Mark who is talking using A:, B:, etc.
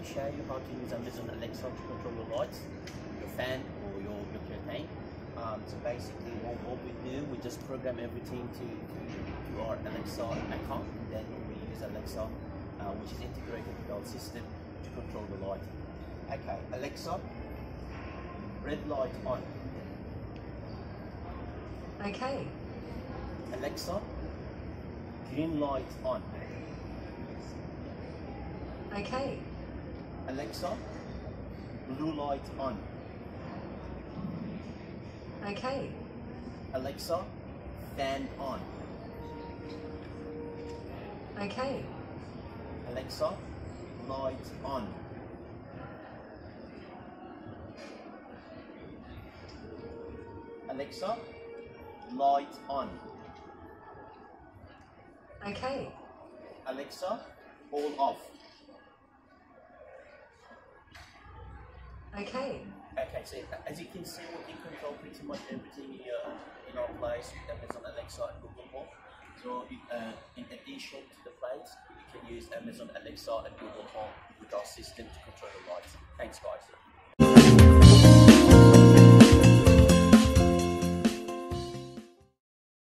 A: to show you how to use Amazon Alexa to control your lights, your fan, or your, your curtain. Um, so basically, what, what we do, we just program everything to, to, to our Alexa account, and then we use Alexa, uh, which is integrated with our system, to control the light. Okay, Alexa, red light on.
B: Okay.
A: Alexa, green light on.
B: Okay.
A: Alexa, blue light on.
B: Okay.
A: Alexa, fan on.
B: Okay.
A: Alexa, light on. Alexa, light on.
B: Okay.
A: Alexa, all off.
B: Okay.
A: Okay, so as you can see, we can control pretty much everything here in our place with Amazon Alexa and Google Home. So, uh, in addition to the plates, you can use Amazon Alexa and Google Home with our system to control the lights. Thanks, guys.